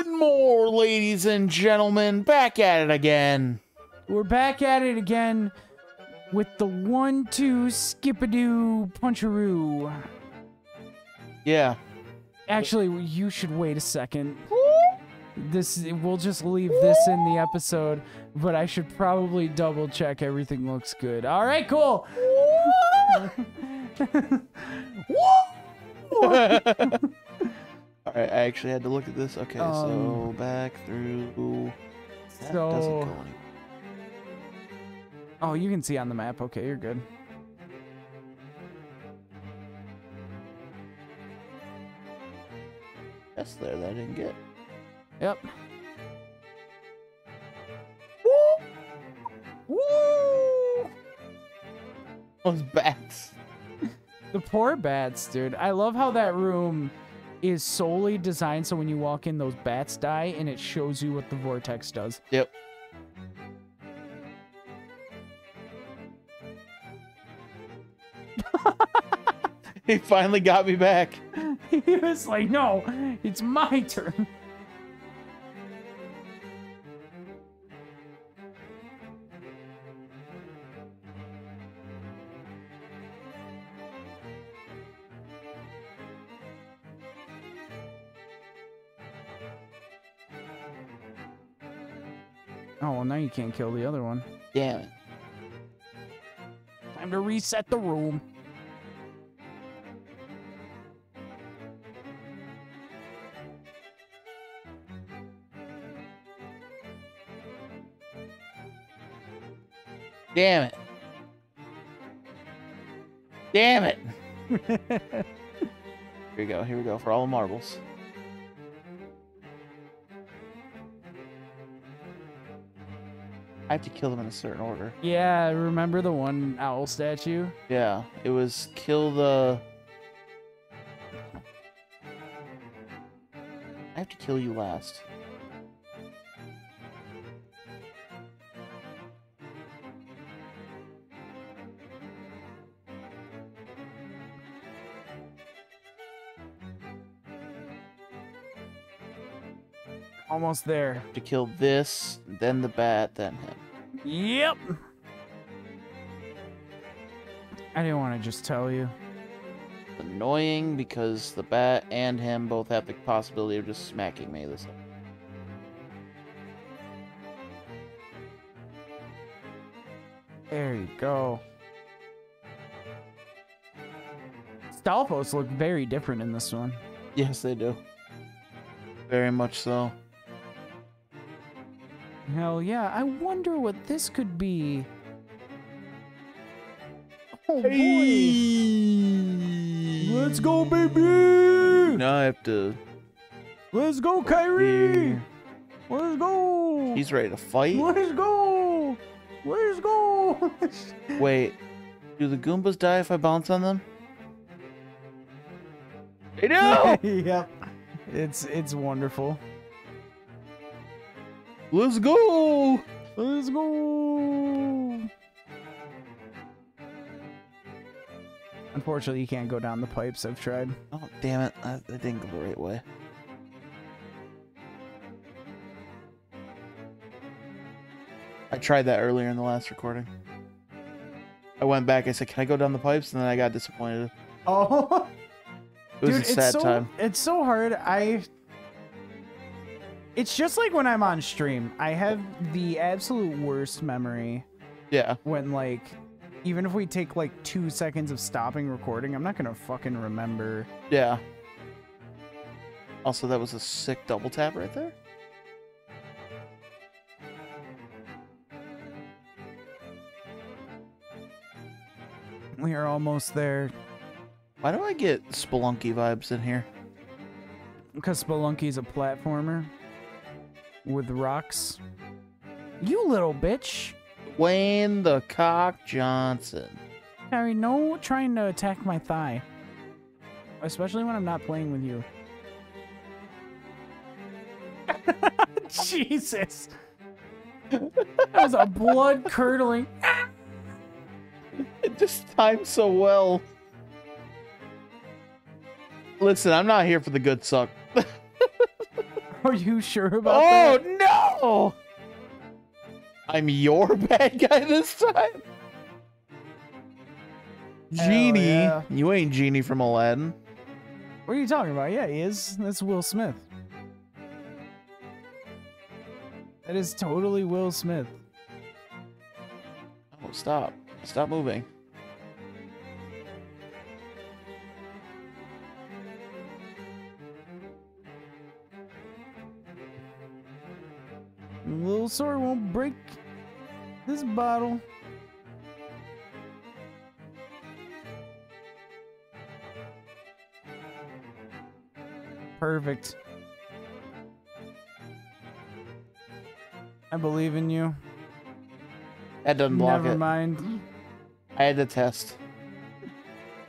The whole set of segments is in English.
One more, ladies and gentlemen, back at it again. We're back at it again with the one, two, skipadoo, puncharoo. Yeah. Actually, you should wait a second. This we'll just leave this in the episode, but I should probably double check everything looks good. All right, cool. All right, I actually had to look at this. Okay, so Um, back through. That so- doesn't go Oh, you can see on the map. Okay, you're good. That's there that I didn't get. Yep. Woo! Woo! Those bats. The poor bats, dude. I love how that room is solely designed so when you walk in, those bats die, and it shows you what the vortex does. Yep. he finally got me back. he was like, "No, it's my turn." You can't kill the other one. Damn it. Time to reset the room. Damn it. Damn it. Here we go. Here we go for all the marbles. I have to kill them in a certain order. Yeah, remember the one owl statue? Yeah, it was kill the. I have to kill you last. Almost there. To kill this, then the bat, then him. Yep. I didn't want to just tell you. Annoying because the bat and him both have the possibility of just smacking me this. time. There you go. Stalfos look very different in this one. Yes, they do. Very much so. Hell yeah, I wonder what this could be. Oh boy. Let's go, baby! Now I have to. Let's go, Kyrie! Let's go! He's ready to fight. Let's go! Let's go! Wait, do the Goombas die if I bounce on them? They do! yep. It's it's wonderful. Let's go! Let's go. Unfortunately, you can't go down the pipes. I've tried. Oh, damn it. I, I didn't go the right way. I tried that earlier in the last recording. I went back, I said, Can I go down the pipes? And then I got disappointed. Oh, It was dude, a sad it's so time. it's so hard. I. It's just like when I'm on stream. I have the absolute worst memory Yeah. when like, even if we take like two seconds of stopping recording, I'm not gonna fucking remember. Yeah. Also, that was a sick double tap right there. We are almost there. Why do I get Spelunky vibes in here? Because Spelunky's a platformer with rocks. You little bitch. Wayne the Cock Johnson. Harry, no trying to attack my thigh. Especially when I'm not playing with you. Jesus. That was a blood curdling. It just timed so well. Listen, I'm not here for the good suck. Are you sure about Oh that? no! I'm your bad guy this time. Genie, yeah. you ain't Genie from Aladdin. What are you talking about? Yeah, he is. That's Will Smith. That is totally Will Smith. Oh, stop! Stop moving. Sword won't break this bottle. Perfect. I believe in you. That doesn't block Never it. mind. I had to test.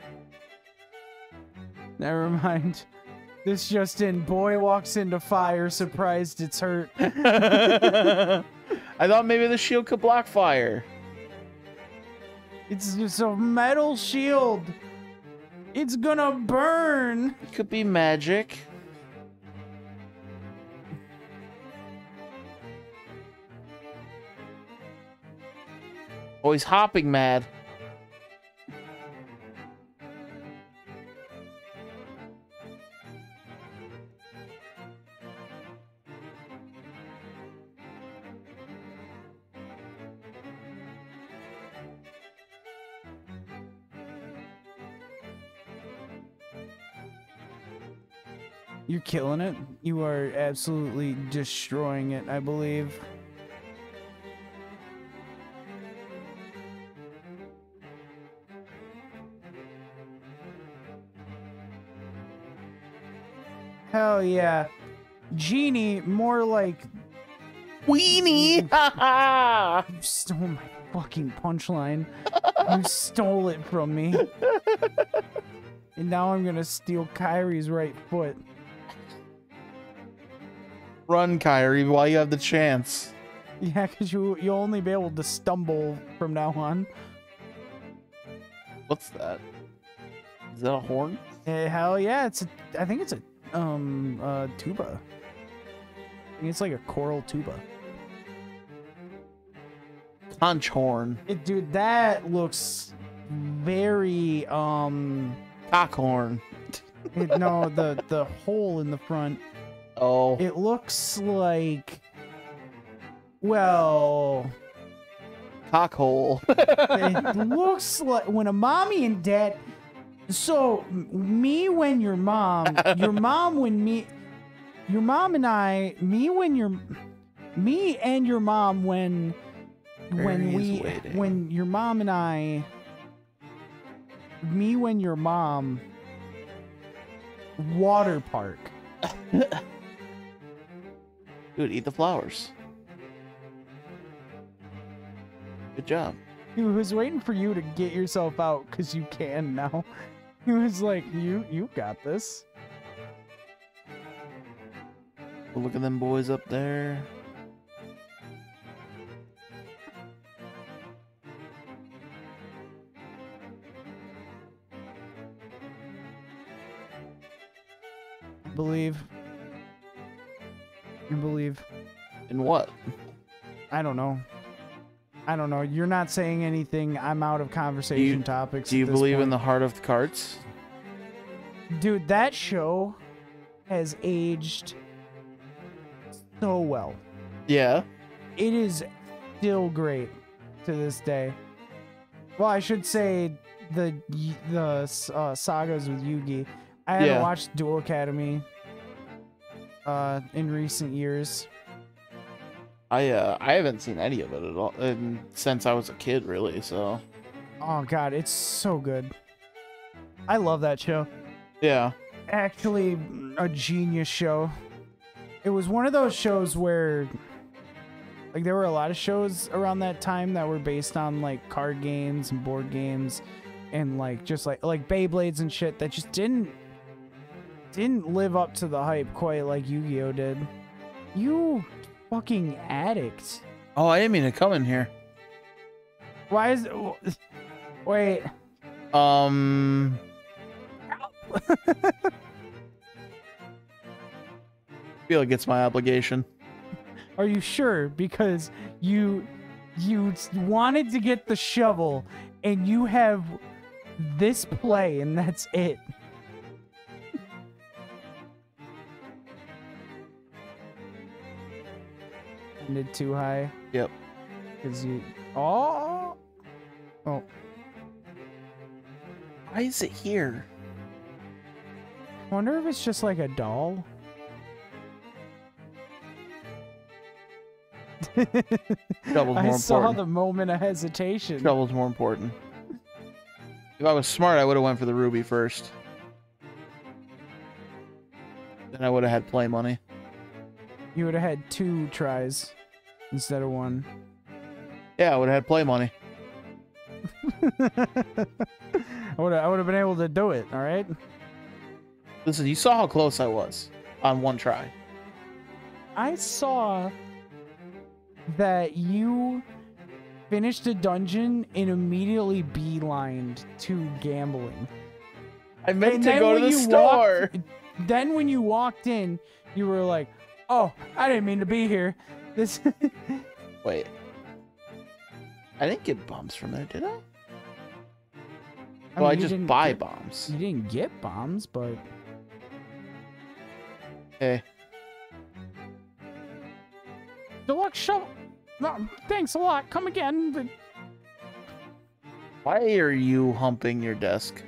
Never mind. This just in. Boy walks into fire, surprised it's hurt. I thought maybe the shield could block fire. It's just a metal shield. It's gonna burn. It could be magic. Oh, he's hopping mad. Killing it. You are absolutely destroying it, I believe. Hell yeah. Genie, more like Weenie! You stole my fucking punchline. you stole it from me. And now I'm gonna steal Kyrie's right foot. Run, Kyrie, while you have the chance. Yeah, because you you'll only be able to stumble from now on. What's that? Is that a horn? Eh, hell yeah, it's a. I think it's a um uh tuba. I think it's like a coral tuba. Conch horn. It, dude, that looks very um. Cock horn. It, no, the the hole in the front. Oh. It looks like. Well, Cockhole. it looks like when a mommy and dad. So me when your mom, your mom when me, your mom and I, me when your, me and your mom when, when Barry we, when your mom and I, me when your mom, water park. Dude, eat the flowers. Good job. He was waiting for you to get yourself out because you can now. He was like, "You, you got this." Look at them boys up there. Believe. You believe. In what? I don't know. I don't know. You're not saying anything. I'm out of conversation topics. Do you at this believe in the heart of the cards? Dude, that show has aged so well. Yeah. It is still great to this day. Well, I should say the the uh, sagas with Yugi. I haven't Yeah. watched Duel Academy uh, in recent years. I uh I haven't seen any of it at all and since I was a kid really, so Oh god, it's so good. I love that show. yeah. Actually, a genius show. It was one of those shows where like there were a lot of shows around that time that were based on like card games and board games and like just like like Beyblades and shit that just didn't didn't live up to the hype quite like Yu-Gi-Oh did. You fucking addict. Oh, I didn't mean to come in here. Why is it? Wait. Um feel like it's my obligation. Are you sure? Because you you wanted to get the shovel and you have this play and that's it. Too high. Yep. Cause you oh oh Why is it here? wonder if it's just like a doll. I more saw important. the moment of hesitation. Shovel's more important. If I was smart, I would have went for the ruby first. Then I would have had play money. You would have had two tries instead of one. Yeah, I would have had play money. I would I would have been able to do it. All right. Listen, you saw how close I was on one try. I saw that you finished a dungeon and immediately beelined to gambling. I meant And to go to the store. Then when you walked in, you were like, "Oh, I didn't mean to be here." This Wait. I didn't get bombs from there, did I? well, I mean, you just buy get- bombs. You didn't get bombs, but Hey, deluxe shovel. No, thanks a lot. Come again. But why are you humping your desk?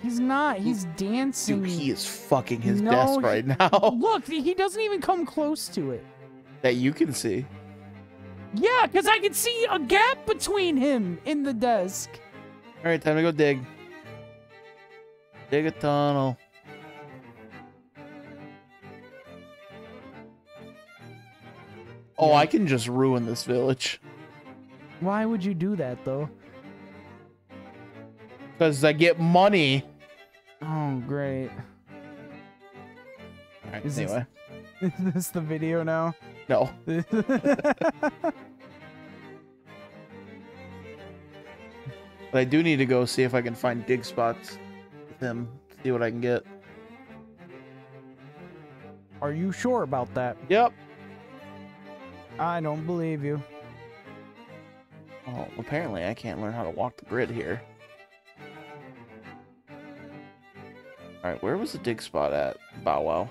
he's not. He's dancing. Dude, he is fucking his No, desk he- right now. Look, he doesn't even come close to it. That you can see. Yeah, because I can see a gap between him in the desk. All right, time to go dig. Dig a tunnel. Oh, Yeah. I can just ruin this village Why would you do that, though? because I get money. Oh, great. All right, Is this- Is this the video now? No. But I do need to go see if I can find dig spots with him. See what I can get. Are you sure about that? Yep. I don't believe you. Oh, apparently I can't learn how to walk the grid here. Alright, where was the dig spot at? Bow Wow.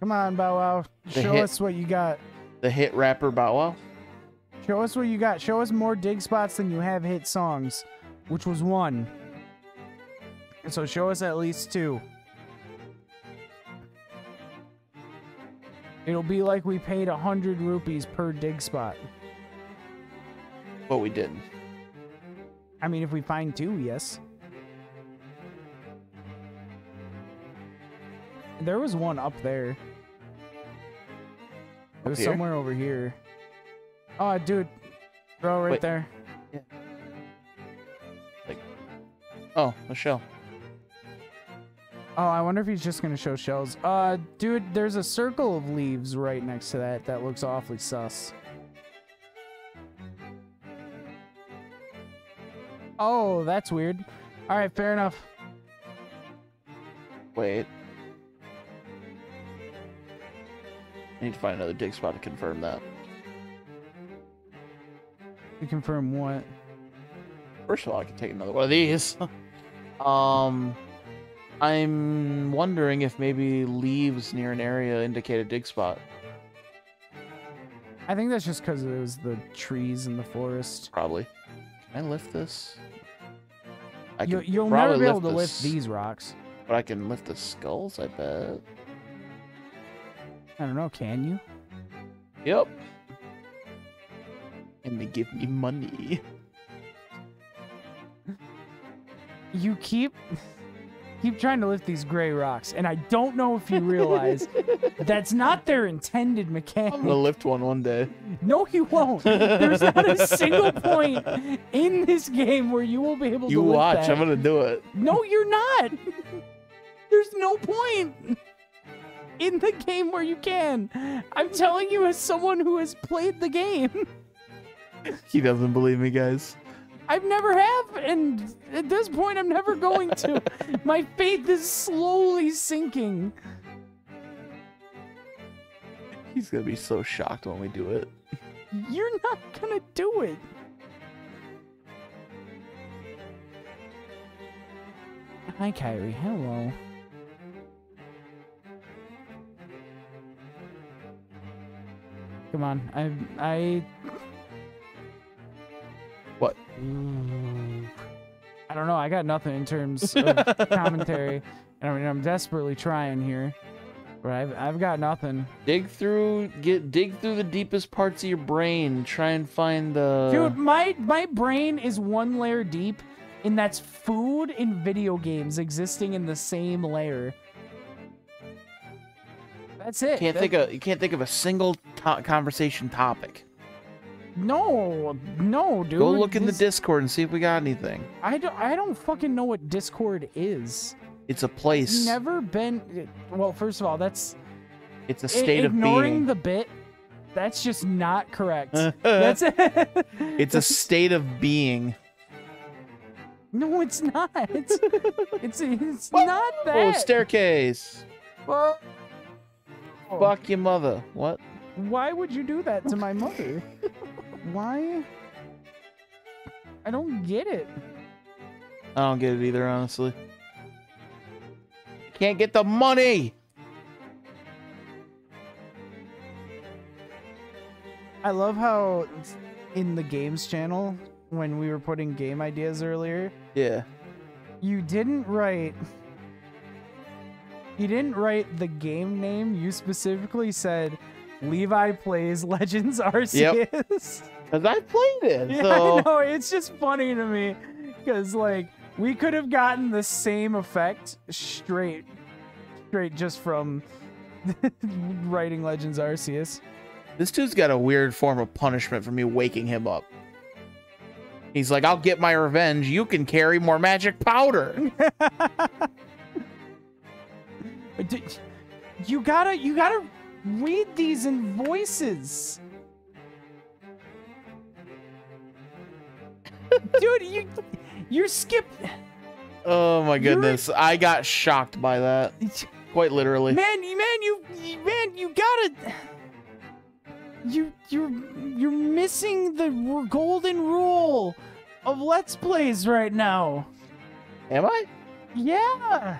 Come on, Bow Wow. The Show hit- us what you got. The hit rapper Bow Wow? Show us what you got. Show us more dig spots than you have hit songs, which was one. So show us at least two. It'll be like we paid a hundred rupees per dig spot. But we didn't. I mean, if we find two, yes. There was one up there. It was here? somewhere over here. Oh, dude. Bro, right Wait. there. Oh, a shell. Oh, I wonder if he's just gonna show shells. Uh, dude, there's a circle of leaves right next to that that looks awfully sus. Oh, that's weird. All right, fair enough. Wait. I need to find another dig spot to confirm that. To confirm what? First of all, I can take another one of these. um, I'm wondering if maybe leaves near an area indicate a dig spot. I think that's just because it was the trees in the forest. Probably. Can I lift this? I You, can you'll never be able to the lift these rocks. But I can lift the skulls, I bet. I don't know. Can you? Yep. And they give me money. You keep keep trying to lift these gray rocks, and I don't know if you realize that's not their intended mechanic. I'm gonna lift one one day. No, you won't. There's not a single point in this game where you will be able You to You watch, that. I'm gonna do it. No, you're not. There's no point in the game where you can. I'm telling you, as someone who has played the game, He doesn't believe me, guys. I've never have, and at this point, I'm never going to. My faith is slowly sinking. He's gonna be so shocked when we do it. You're not gonna do it. Hi, Kyrie. Hello. Come on. I I What? Mm. I don't know. I got nothing in terms of commentary. I mean, I'm desperately trying here, but I've I've got nothing. Dig through, get dig through the deepest parts of your brain. Try and find the. Dude, my my brain is one layer deep, and that's food and video games existing in the same layer. That's it. can't think of you can't think of a single to- conversation topic. No, no, dude. Go look in the Discord and see if we got anything. I don't. I don't fucking know what Discord is. It's a place. Never been. Well, first of all, that's It's a state of ignoring being. the bit. That's just not correct. that's it. it's a state of being. no, it's not. It's it's, it's not that. Oh, staircase. Whoa. Oh. Fuck your mother. What? Why would you do that to my mother? Why? I don't get it. I don't get it either, honestly. Can't get the money. I love how in the games channel when we were putting game ideas earlier, Yeah. you didn't write you didn't write the game name. You specifically said Levi plays Legends Arceus. Cause I played it. yeah, so I know. It's just funny to me because like we could have gotten the same effect straight, straight just from writing Legends Arceus. this dude's got a weird form of punishment for me waking him up. He's like, I'll get my revenge. You can carry more magic powder. You gotta, you gotta read these in voices. Dude, you, you're skip. Oh my You're- goodness. I got shocked by that. Quite literally. Man, you, man, you, you- man, you gotta. You, you're, you're missing the golden rule of Let's Plays right now. Am I? Yeah.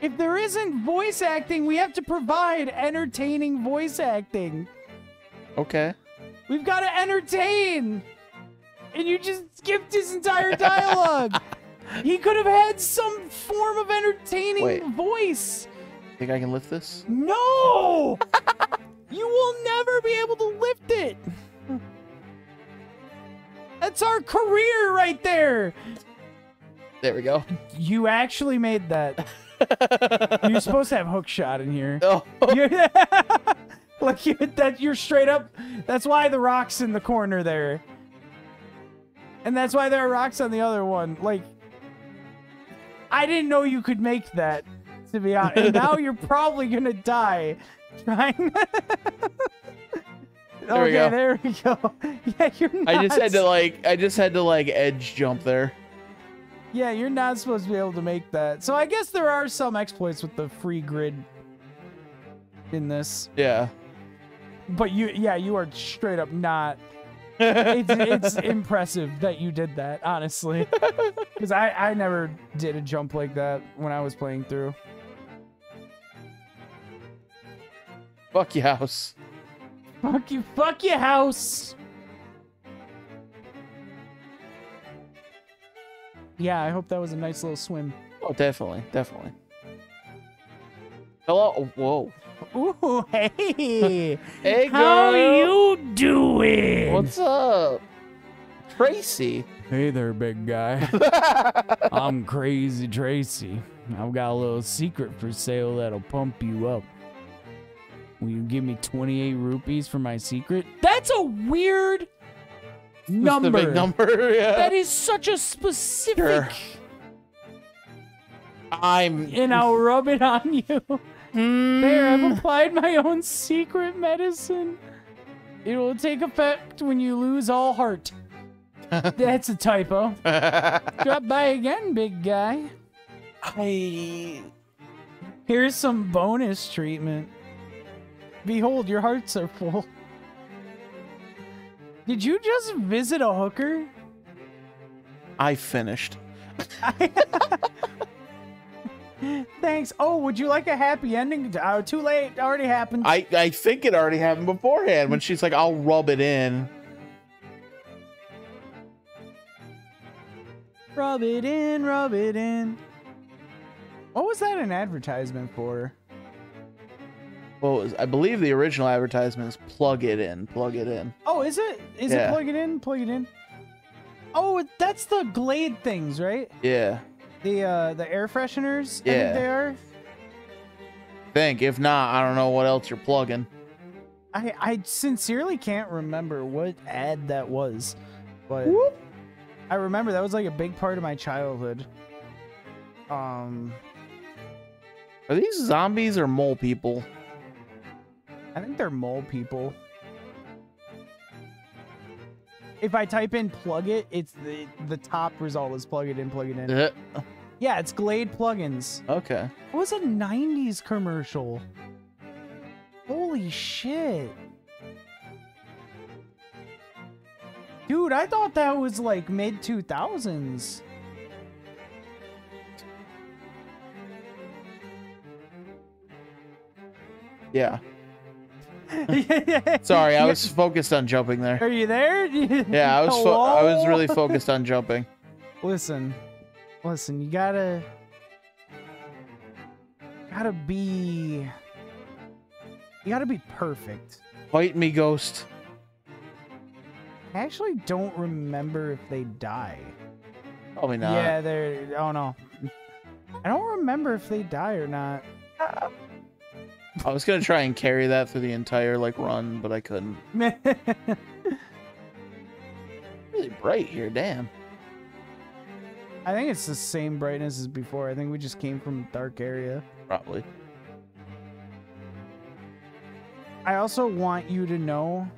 If there isn't voice acting, we have to provide entertaining voice acting. Okay. We've got to entertain. And you just skipped his entire dialogue. he could have had some form of entertaining Wait. voice. Think I can lift this? No! you will never be able to lift it. That's our career right there. There we go. You actually made that. You're supposed to have hook shot in here. Oh, You're, like you, that you're straight up. That's why the rocks in the corner there, and that's why there are rocks on the other one. Like, I didn't know you could make that. To be honest, and now you're probably gonna die trying. There we go. there we go. Yeah, you're. Not, I just had to like I just had to like edge jump there. Yeah, you're not supposed to be able to make that. So I guess there are some exploits with the free grid in this. Yeah. But you, yeah, you are straight up not. It's, it's impressive that you did that, honestly. Because I, I never did a jump like that when I was playing through. Fuck your house. Fuck you, fuck your house. Yeah, I hope that was a nice little swim. Oh, definitely, definitely. Hello. oh, Whoa. Ooh, hey. Hey, How girl. you doing? What's up, Tracy? Hey there, big guy. I'm Crazy Tracy. I've got a little secret for sale that'll pump you up. Will you give me 28 rupees for my secret? That's a weird number. Number. Yeah. That is such a specific. Sure. I'm. And I'll rub it on you. Mm. There, I've applied my own secret medicine. It will take effect when you lose all heart. That's a typo. Drop by again, big guy. I. Here's some bonus treatment. Behold, your hearts are full. Did you just visit a hooker? I finished. Thanks. Oh, would you like a happy ending? Oh, too late. Already happened. I, I think it already happened beforehand when she's like, I'll rub it in. Rub it in, rub it in. What was that an advertisement for? Well, was- I believe the original advertisement is plug it in, plug it in. Oh, is it? Is it plug it in? Plug it in. Oh, that's the Glade things, right? Yeah. The uh the air fresheners. I think Yeah. they are. Think. If not, I don't know what else you're plugging. I I sincerely can't remember what ad that was, but Whoop. I remember that was like a big part of my childhood. Um, Are these zombies or mole people? I think they're mole people. If I type in plug it, it's the the top result is plug it in, plug it in. Uh, Yeah, it's Glade plugins. okay. It was a 90s commercial. Holy shit. Dude, I thought that was like mid 2000s. Yeah. Sorry, I was focused on jumping there. Are you there? Yeah, I was fo- I was really focused on jumping. Listen, listen, you gotta. Gotta be. You gotta be perfect. Fight me, ghost. I actually don't remember if they die. Probably not. Yeah, they're. Oh no. I don't remember if they die or not. Um, I was gonna try and carry that through the entire like run, but I couldn't. Really bright here, damn. I think it's the same brightness as before. I think we just came from a dark area. Probably. I also want you to know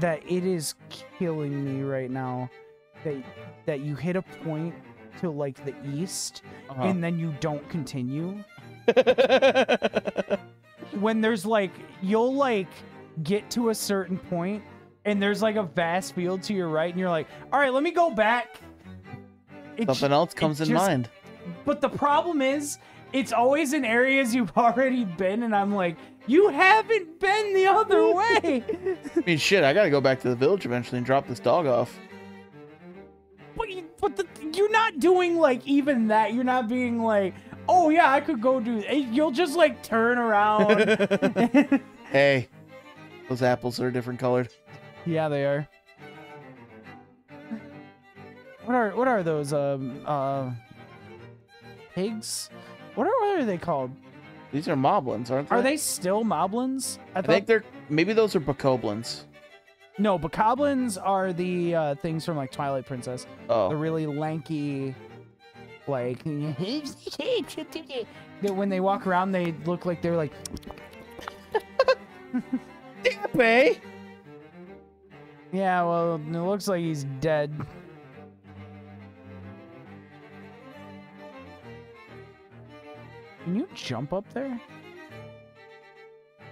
that it is killing me right now that that you hit a point to like the east Uh-huh. and then you don't continue. When there's like you'll like get to a certain point and there's like a vast field to your right and you're like, "All right, let me go back." It Something else comes in just- mind. But the problem is, it's always in areas you've already been, and I'm like, you haven't been the other way. I mean, shit, I gotta go back to the village eventually and drop this dog off. but you, but the, you're not doing like even that. You're not being like, oh yeah, I could go do. You'll just like turn around. hey, those apples are different colored. yeah, they are. What are what are those um uh pigs? What are what are they called? These are moblins, aren't they? Are they still moblins? I think they're maybe those are bokoblins. No, bokoblins are the uh, things from like Twilight Princess. Oh, The really lanky, like when they walk around, they look like they're like. Hey. Eh? Yeah, well, it looks like he's dead. Can you jump up there?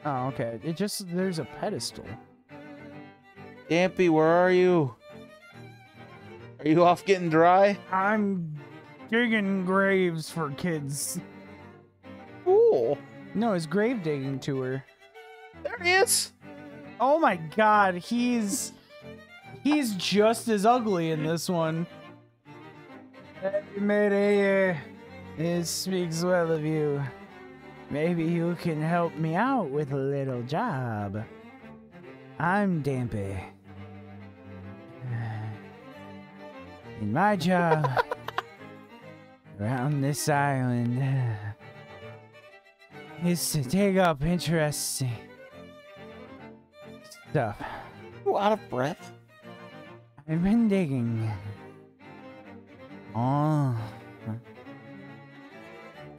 Oh, okay. It just there's a pedestal. Dampe, where are you? Are you off getting dry? I'm digging graves for kids. Cool. No, it's grave digging tour. There he is. Oh my god, he's he's just as ugly in this one. Mayday, uh, it speaks well of you. Maybe you can help me out with a little job. I'm Dampe. In my job around this island is to dig up interesting stuff. You out of breath? I've been digging. Oh.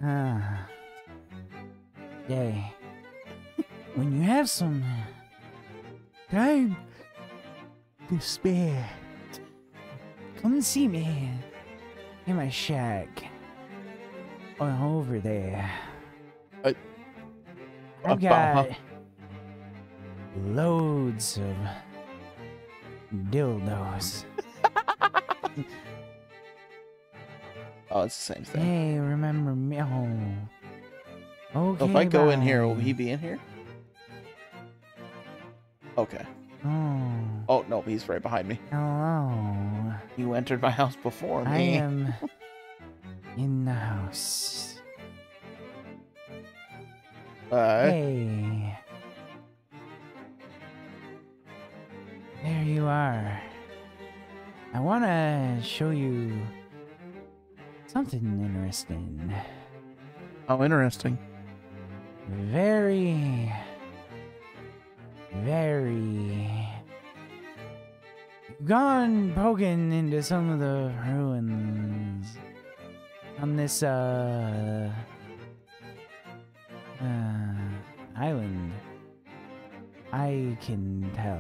Ah. Day. When you have some time to spare, come see me in my shack. Over there. Uh, uh, got uh-huh. loads of dildos. Oh, it's the same thing. Hey, remember me? Oh. Okay. So if I go in here, will he be in here? Okay. Oh, Oh no, he's right behind me. hello. You entered my house before I me. am in the house. Uh, Hey. There you are. I want to show you something interesting. Oh, interesting. Very, very. Gone poking into some of the ruins on this, uh. uh island. I can tell.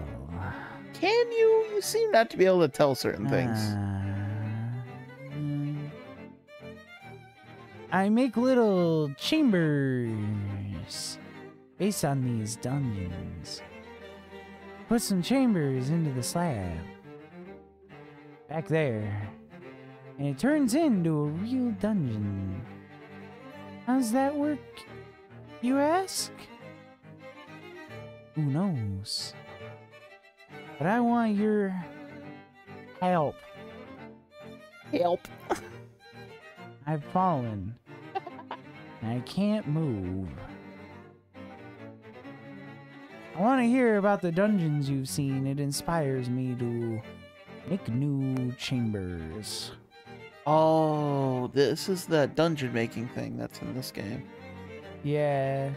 Can you? You seem not to be able to tell certain things. Uh, I make little chambers based on these dungeons. Put some chambers into the slab back there, and it turns into a real dungeon. How's that work, you ask? Who knows? But I want your help. Help. I've fallen. I can't move. I want to hear about the dungeons you've seen. It inspires me to make new chambers. Oh, this is that dungeon making thing that's in this game. Yeah.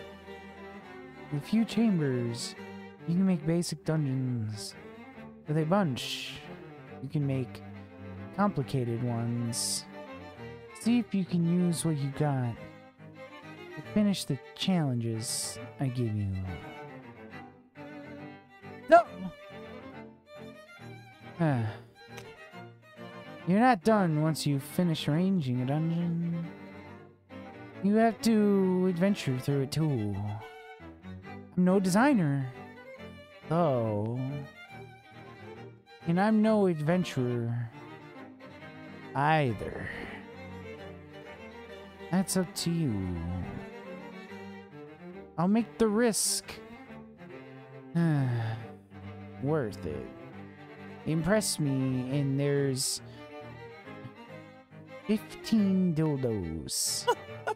With a few chambers, you can make basic dungeons. With a bunch, you can make complicated ones. See if you can use what you got to finish the challenges I give you. No! Ah. You're not done once you finish arranging a dungeon. You have to adventure through it too. I'm no designer, though. And I'm no adventurer either. That's up to you. I'll make the risk worth it. Impress me, and there's 15 dildos.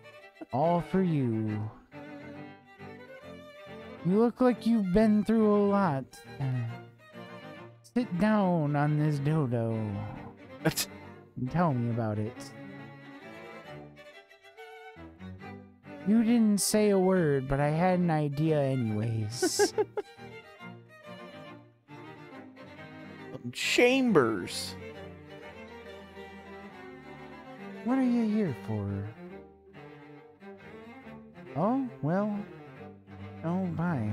All for you. You look like you've been through a lot. Sit down on this dodo. and tell me about it. You didn't say a word, but I had an idea anyways. Chambers. What are you here for? Oh, well. Oh, bye.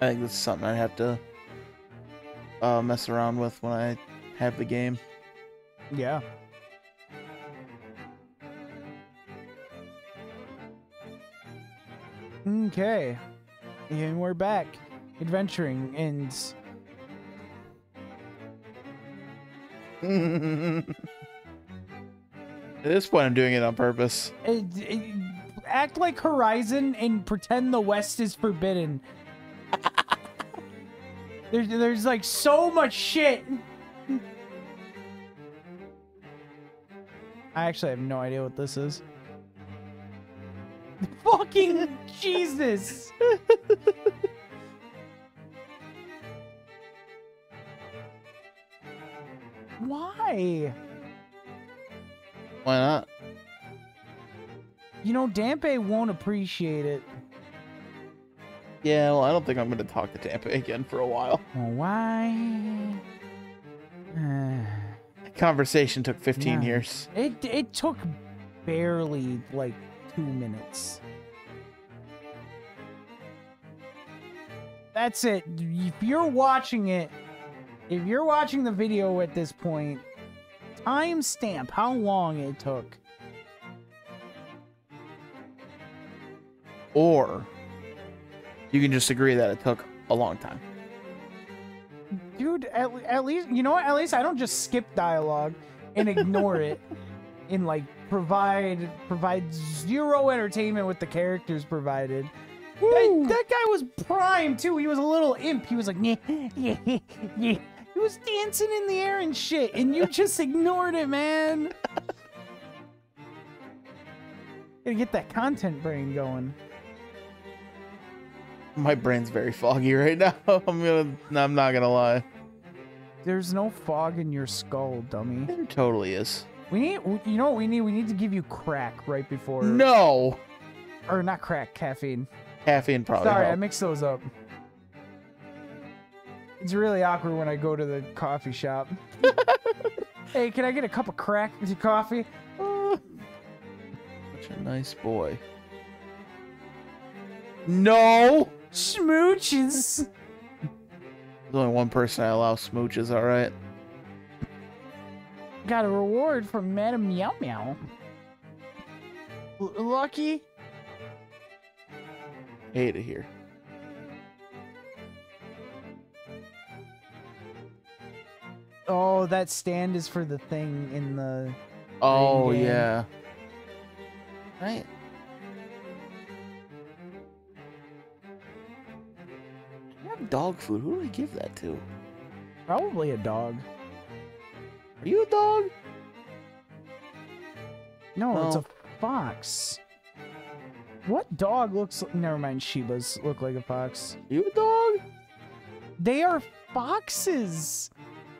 I think this is something I'd have to uh, mess around with when I have the game. Yeah. Okay. And we're back adventuring and At this point, I'm doing it on purpose. uh, uh, act like Horizon and pretend the West is forbidden. there's there's like so much shit. I actually have no idea what this is. Fucking Jesus! Why? Why not? You know, Dampe won't appreciate it. Yeah, well, I don't think I'm going to talk to Tampa again for a while. Well, why? Uh, conversation took 15 Yeah. years. it it took barely like two minutes. That's it. If you're watching it, if you're watching the video at this point, timestamp how long it took. Or you can just agree that it took a long time. dude at, at least you know what at least i don't just skip dialogue and ignore it and like provide provide zero entertainment with the characters provided that, that guy was prime too he was a little imp he was like yeah, yeah, yeah. He was dancing in the air and shit and you just ignored it man gotta get that content brain going My brain's very foggy right now. I'm gonna. I'm not gonna lie. there's no fog in your skull dummy There totally is. We need, you know what we need? We need to give you crack right before. No Or not crack, caffeine. caffeine probably. Sorry, I mixed those up. It's really awkward when I go to the coffee shop. hey, can I get a cup of crack your coffee? Such a nice boy. No. Smooches. There's only one person I allow smooches. All right. Got a reward from Madam Meow Meow. L- lucky. Hate it here. Oh, that stand is for the thing in the. Oh yeah. Right. I have dog food. Who do I give that to? Probably a dog. Are you a dog? No, it's a fox. What dog looks? Never mind. Shibas look like a fox. You a dog? They are foxes.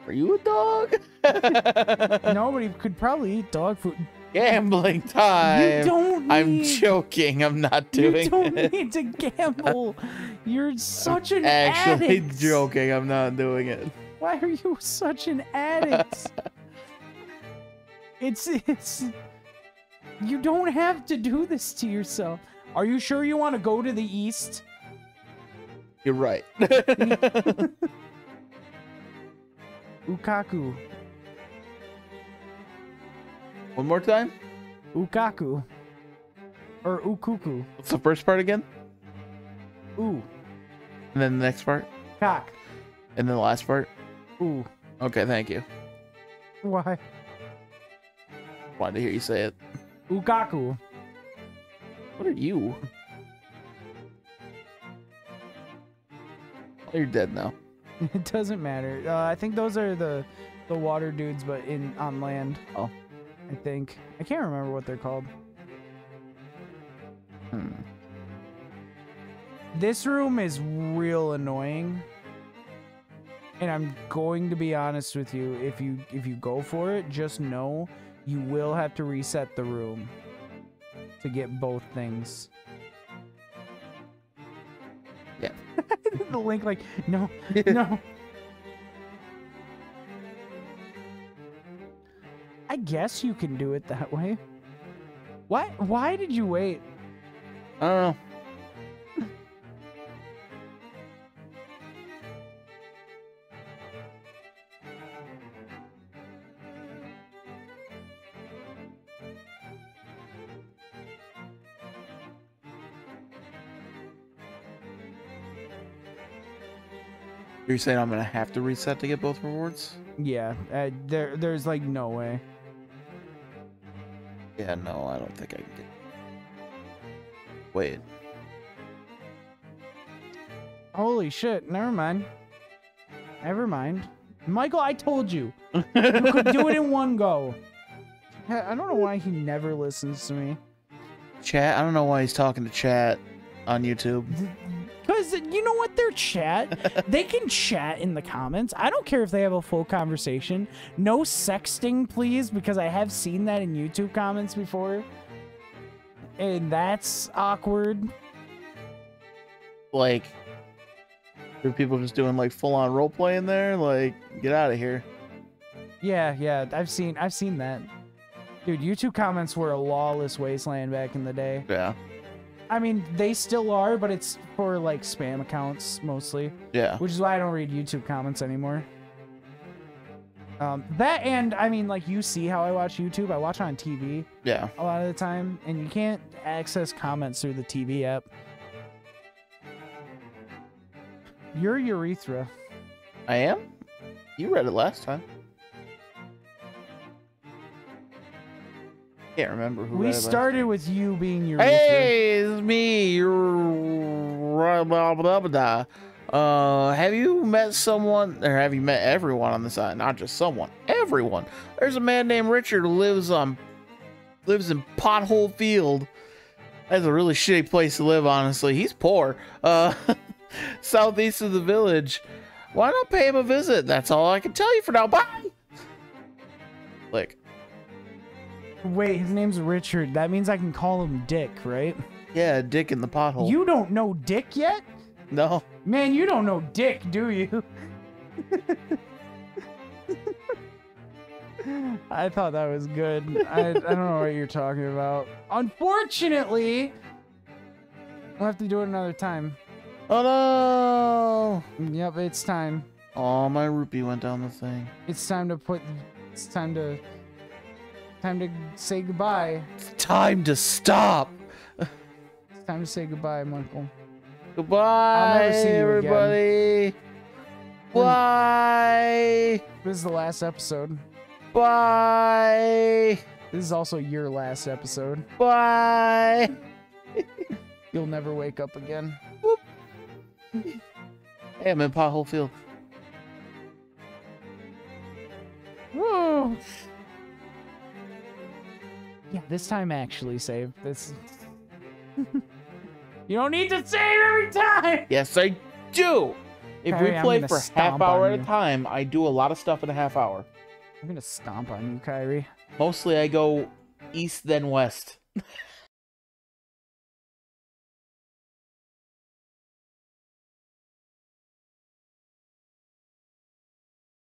Are you a dog? Nobody could probably eat dog food. Gambling time. you don't. Need, I'm joking. I'm not doing it! You don't it. need to gamble. You're such an Actually addict. joking. I'm not doing it. Why are you such an addict? it's it's. You don't have to do this to yourself. Are you sure you want to go to the east? You're right. Ukaku. One more time. Ukaku. Or ukuku. What's the first part again? Ooh. And then the next part? Cock. And then the last part? Ooh. Okay, thank you. Why? Wanted to hear you say it. Ukaku. What are you? You're dead now. It doesn't matter. Uh, I think those are the the water dudes, but in on land. Oh. I think. I can't remember what they're called. Hmm. This room is real annoying. And I'm going to be honest with you, if you if you go for it, just know you will have to reset the room to get both things. the link like, no, no. I guess you can do it that way. Why why did you wait? I don't know. You're saying I'm gonna have to reset to get both rewards? Yeah, uh, there there's like no way. Yeah, no, I don't think I can get. Wait. Holy shit, never mind. Never mind. Michael, I told you. You could do it in one go. I don't know why he never listens to me. Chat. I don't know why he's talking to chat on YouTube. Because you know what? They're chat. they can chat in the comments. I don't care if they have a full conversation. No sexting, please, because I have seen that in YouTube comments before. And that's awkward. Like, are people just doing like full on role play in there? Like, get out of here. Yeah, yeah, I've seen I've seen that. Dude, YouTube comments were a lawless wasteland back in the day. Yeah. I mean, they still are, but it's for like spam accounts mostly, Yeah. which is why I don't read YouTube comments anymore. Um, that and I mean, like you see how I watch YouTube. I watch on TV Yeah. a lot of the time, and you can't access comments through the TV app. Your urethra. I am? You read it last time. Can't remember who We started with you being your. Hey, it's me. You're blah, blah, blah. Uh, have you met someone, or have you met everyone on the side? Not just someone, everyone. There's a man named Richard who lives on, lives in Pothole Field. That's a really shitty place to live, honestly. He's poor. Uh, southeast of the village. Why not pay him a visit? That's all I can tell you for now. Bye. Click. Wait, his name's Richard. That means I can call him Dick, right? Yeah, dick in the pothole. You don't know Dick yet? no. Man, you don't know Dick, do you? I thought that was good. I, I don't know what you're talking about. Unfortunately, we'll have to do it another time. Oh no. Yep, it's time. Oh, my rupee went down the thing. It's time to put. It's time to. Time to say goodbye. It's time to stop. It's time to say goodbye, Michael. Goodbye, never see you again. Bye. This is the last episode. Bye. This is also your last episode. Bye. You'll never wake up again. Hey, I'm in Pothole Field. Whoa! Yeah, this time actually save. This. you don't need to save every time! Yes, I do. If Kyrie, we play gonna for half hour at a time, I do a lot of stuff in a half hour. I'm gonna stomp on you, Kyrie. Mostly, I go east then west.